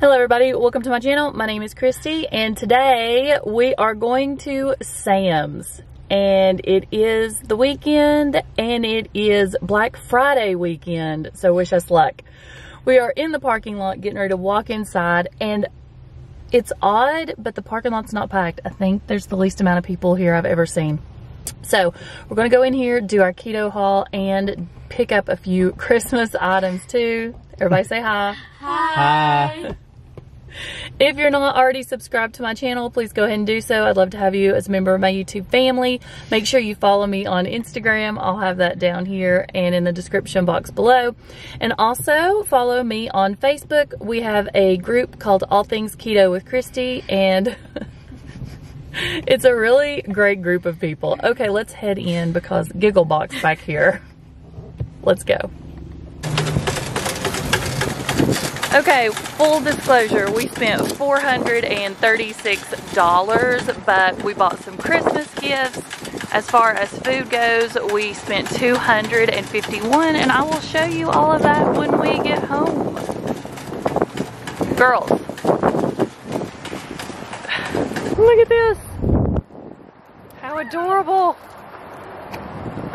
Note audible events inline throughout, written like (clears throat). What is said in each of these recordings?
Hello everybody, welcome to my channel. My name is Kristi and today we are going to Sam's and it is the weekend and it is Black Friday weekend, so wish us luck. We are in the parking lot getting ready to walk inside and it's odd, but the parking lot's not packed. I think there's the least amount of people here I've ever seen. So we're gonna go in here, do our keto haul and pick up a few Christmas items too. Everybody say hi. Hi. If you're not already subscribed to my channel, please go ahead and do so. I'd love to have you as a member of my YouTube family. Make sure you follow me on Instagram. I'll have that down here and in the description box below. And also follow me on Facebook. We have a group called All Things Keto with Kristi and (laughs) it's a really great group of people. Okay, let's head in because Gigglebox back here. Let's go. Okay, full disclosure, we spent $436, but we bought some Christmas gifts. As far as food goes, we spent 251 and I will show you all of that when we get home. Girls, (sighs) look at this. How adorable.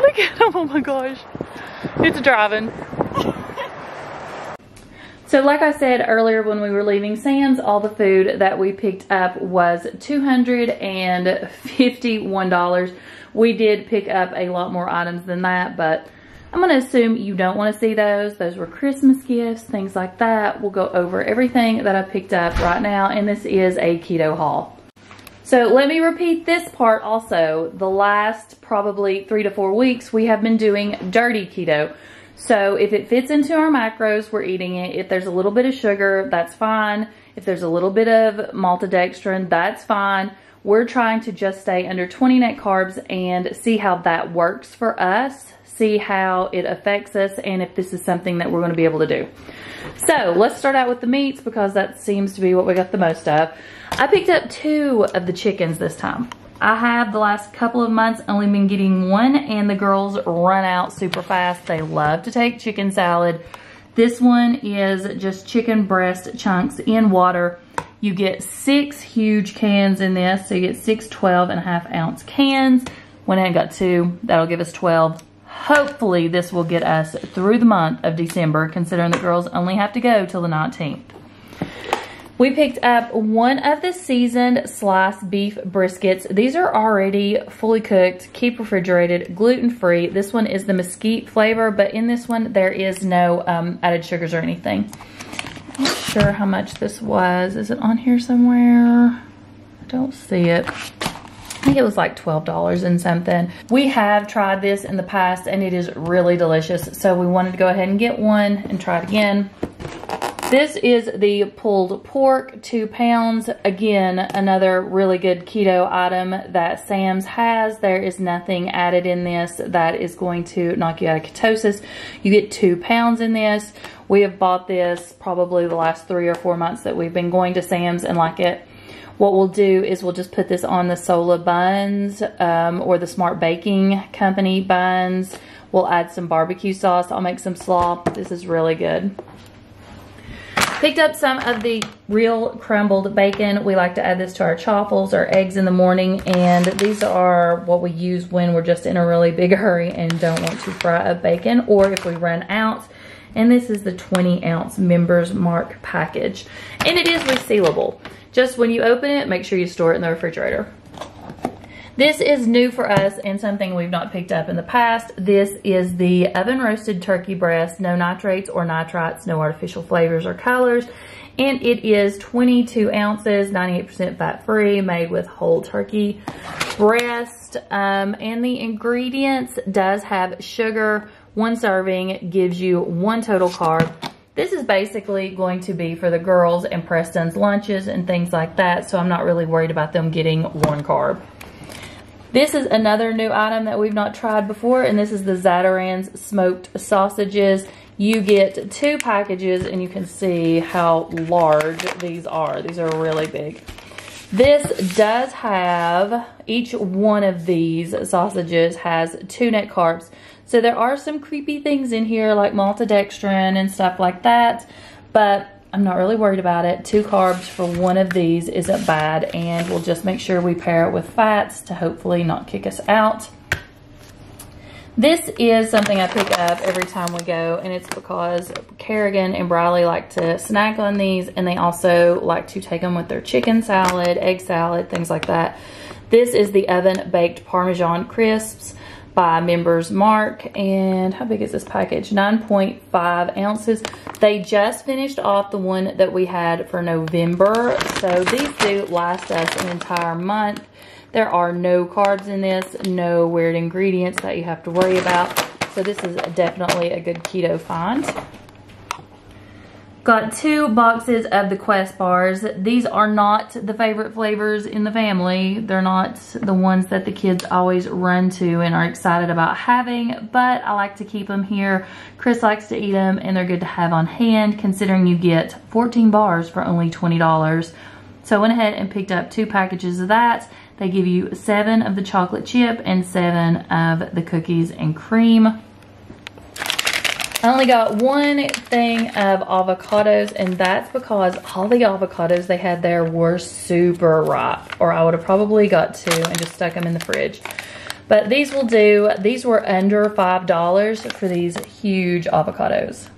Look at them, (laughs) oh my gosh. It's driving. So like I said earlier when we were leaving Sam's, all the food that we picked up was $251. We did pick up a lot more items than that, but I'm to assume you don't want to see those. Those were Christmas gifts, things like that. We'll go over everything that I picked up right now, and this is a keto haul. So let me repeat this part also. The last probably three to four weeks, we have been doing dirty keto. So if it fits into our macros, we're eating it. If there's a little bit of sugar, that's fine. If there's a little bit of maltodextrin, that's fine. We're trying to just stay under 20 net carbs and see how that works for us, see how it affects us, and if this is something that we're gonna be able to do. So let's start out with the meats because that seems to be what we got the most of. I picked up two of the chickens this time. I have the last couple of months only been getting one and the girls run out super fast. They love to take chicken salad. This one is just chicken breast chunks in water. You get six huge cans in this. So you get six 12 and a half ounce cans. Went ahead and got two. That'll give us 12. Hopefully this will get us through the month of December considering the girls only have to go till the 19th. We picked up one of the seasoned sliced beef briskets. These are already fully cooked, keep refrigerated, gluten-free. This one is the mesquite flavor, but in this one, there is no um, added sugars or anything. I'm not sure how much this was. Is it on here somewhere? I don't see it. I think it was like $12 and something. We have tried this in the past and it is really delicious. So we wanted to go ahead and get one and try it again. This is the pulled pork, two pounds. Again, another really good keto item that Sam's has. There is nothing added in this that is going to knock you out of ketosis. You get two pounds in this. We have bought this probably the last three or four months that we've been going to Sam's and like it. What we'll do is we'll just put this on the Sola buns um, or the Smart Baking Company buns. We'll add some barbecue sauce. I'll make some slop. This is really good. Picked up some of the real crumbled bacon. We like to add this to our chaffles or eggs in the morning. And these are what we use when we're just in a really big hurry and don't want to fry up bacon or if we run out. And this is the 20 ounce Members Mark package. And it is resealable. Just when you open it, make sure you store it in the refrigerator. This is new for us and something we've not picked up in the past. This is the oven roasted turkey breast, no nitrates or nitrites, no artificial flavors or colors. And it is 22 ounces, 98% fat free, made with whole turkey breast. Um, and the ingredients does have sugar. One serving gives you one total carb. This is basically going to be for the girls and Preston's lunches and things like that. So I'm not really worried about them getting one carb. This is another new item that we've not tried before, and this is the Zatarain's smoked sausages. You get two packages, and you can see how large these are. These are really big. This does have, each one of these sausages has two net carbs. So there are some creepy things in here like maltodextrin and stuff like that. But I'm not really worried about it. Two carbs for one of these isn't bad, and we'll just make sure we pair it with fats to hopefully not kick us out. This is something I pick up every time we go, and it's because Kerrigan and Briley like to snack on these, and they also like to take them with their chicken salad, egg salad, things like that. This is the oven baked Parmesan crisps by Members Mark. And how big is this package? 9.5 ounces. They just finished off the one that we had for November. So these do last us an entire month. There are no carbs in this, no weird ingredients that you have to worry about. So this is definitely a good keto find. Got two boxes of the Quest bars. These are not the favorite flavors in the family. They're not the ones that the kids always run to and are excited about having, but I like to keep them here. Chris likes to eat them and they're good to have on hand considering you get 14 bars for only $20. So I went ahead and picked up two packages of that. They give you seven of the chocolate chip and seven of the cookies and cream. I only got one thing of avocados, and that's because all the avocados they had there were super ripe, or I would have probably got two and just stuck them in the fridge. But these will do. These were under $5 for these huge avocados.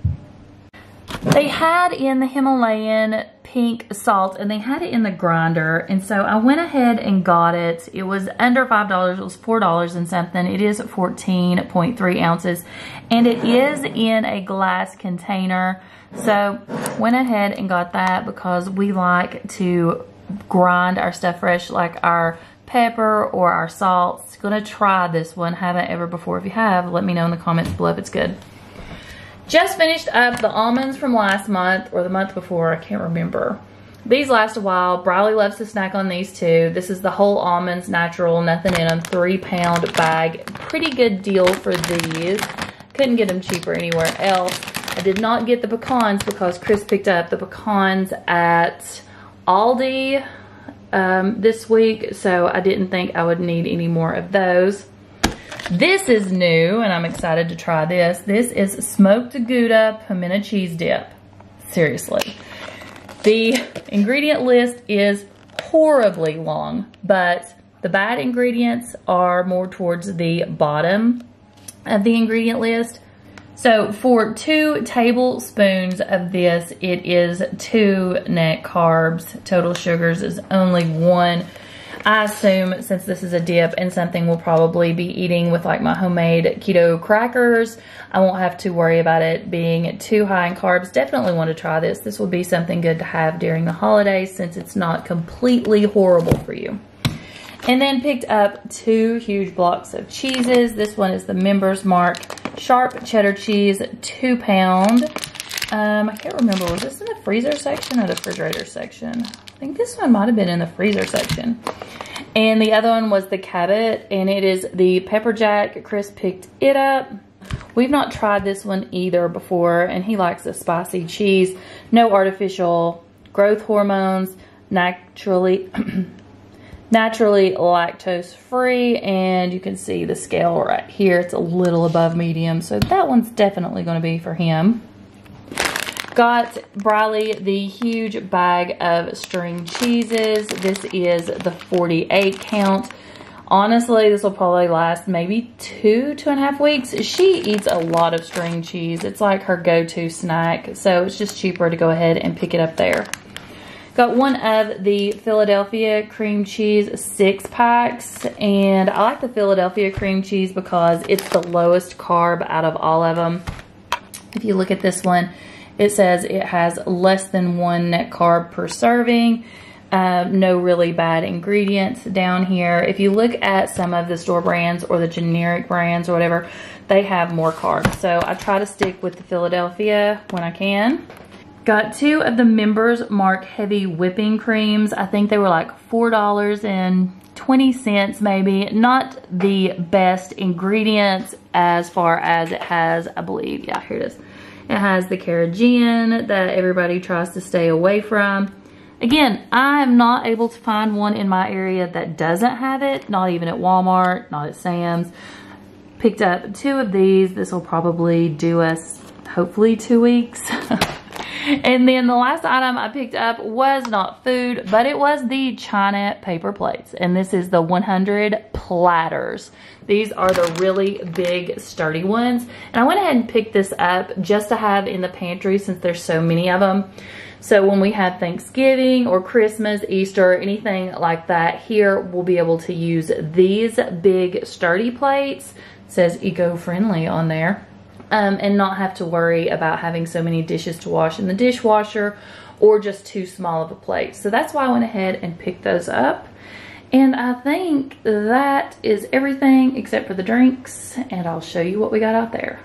They had in the Himalayan pink salt and they had it in the grinder. And so I went ahead and got it. It was under $5. It was $4 and something. It is 14.3 ounces and it is in a glass container. So went ahead and got that because we like to grind our stuff fresh like our pepper or our salts. Gonna try this one. Haven't ever before. If you have, let me know in the comments below if it's good. Just finished up the almonds from last month or the month before, I can't remember. These last a while. Briley loves to snack on these too. This is the whole almonds, natural, nothing in them, three pound bag. Pretty good deal for these. Couldn't get them cheaper anywhere else. I did not get the pecans because Chris picked up the pecans at Aldi um, this week, so I didn't think I would need any more of those. This is new, and I'm excited to try this. This is smoked Gouda pimento cheese dip. Seriously. The ingredient list is horribly long, but the bad ingredients are more towards the bottom of the ingredient list. So for two tablespoons of this, it is two net carbs. Total sugars is only one. I assume since this is a dip and something we'll probably be eating with like my homemade keto crackers, I won't have to worry about it being too high in carbs. Definitely want to try this. This will be something good to have during the holidays since it's not completely horrible for you. And then picked up two huge blocks of cheeses. This one is the Members Mark Sharp Cheddar Cheese, two pound. Um, I can't remember, was this in the freezer section or the refrigerator section? I think this one might have been in the freezer section. And the other one was the Cabot, and it is the Pepper Jack. Chris picked it up. We've not tried this one either before, and he likes a spicy cheese. No artificial growth hormones, naturally (clears throat) naturally lactose free and you can see the scale right here it's a little above medium so that one's definitely going to be for him got Briley the huge bag of string cheeses this is the 48 count honestly this will probably last maybe two two and a half weeks she eats a lot of string cheese it's like her go-to snack so it's just cheaper to go ahead and pick it up there Got one of the Philadelphia cream cheese six packs. And I like the Philadelphia cream cheese because it's the lowest carb out of all of them. If you look at this one, it says it has less than one net carb per serving. Um, no really bad ingredients down here. If you look at some of the store brands or the generic brands or whatever, they have more carbs. So I try to stick with the Philadelphia when I can. Got two of the Members Mark Heavy Whipping Creams. I think they were like $4.20 maybe. Not the best ingredients as far as it has, I believe. Yeah, here it is. It has the carrageenan that everybody tries to stay away from. Again, I am not able to find one in my area that doesn't have it. Not even at Walmart, not at Sam's. Picked up two of these. This will probably do us hopefully two weeks. (laughs) and then the last item I picked up was not food, but it was the China paper plates. And this is the 100 platters. These are the really big sturdy ones. And I went ahead and picked this up just to have in the pantry since there's so many of them. So when we have Thanksgiving or Christmas, Easter, anything like that, here we'll be able to use these big sturdy plates. It says eco-friendly on there um, and not have to worry about having so many dishes to wash in the dishwasher or just too small of a plate. So that's why I went ahead and picked those up. And I think that is everything except for the drinks and I'll show you what we got out there.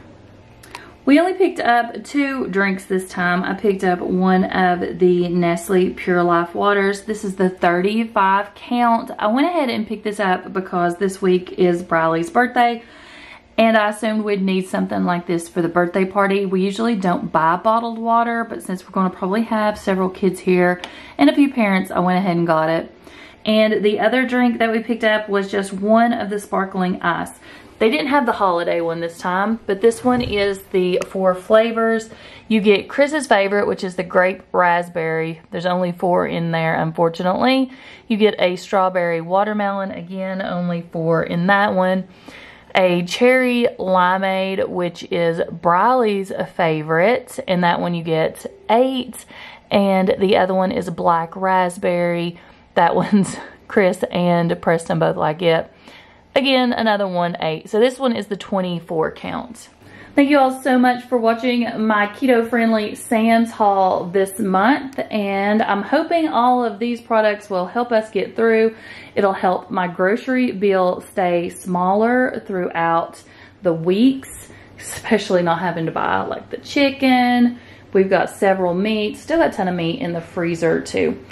We only picked up two drinks this time. I picked up one of the Nestle Pure Life Waters. This is the 35 count. I went ahead and picked this up because this week is Briley's birthday. And I assumed we'd need something like this for the birthday party. We usually don't buy bottled water, but since we're going to probably have several kids here and a few parents, I went ahead and got it. And the other drink that we picked up was just one of the sparkling ice. They didn't have the holiday one this time, but this one is the four flavors. You get Chris's favorite, which is the grape raspberry. There's only four in there, unfortunately. You get a strawberry watermelon, again, only four in that one a cherry limeade, which is Briley's favorite, and that one you get eight. And the other one is black raspberry. That one's (laughs) Chris and Preston both like it. Again, another one eight. So this one is the 24 count. Thank you all so much for watching my keto-friendly Sam's haul this month. And I'm hoping all of these products will help us get through. It'll help my grocery bill stay smaller throughout the weeks, especially not having to buy like the chicken. We've got several meats, still a ton of meat in the freezer too.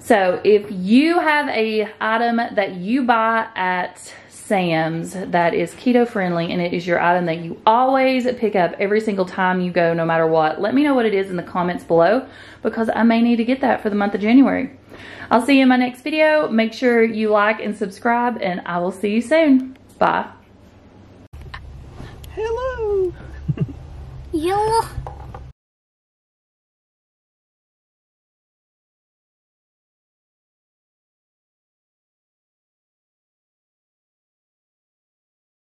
So if you have a item that you buy at Sam's that is keto friendly and it is your item that you always pick up every single time you go no matter what. Let me know what it is in the comments below because I may need to get that for the month of January. I'll see you in my next video. Make sure you like and subscribe and I will see you soon. Bye. Hello. (laughs) Hello.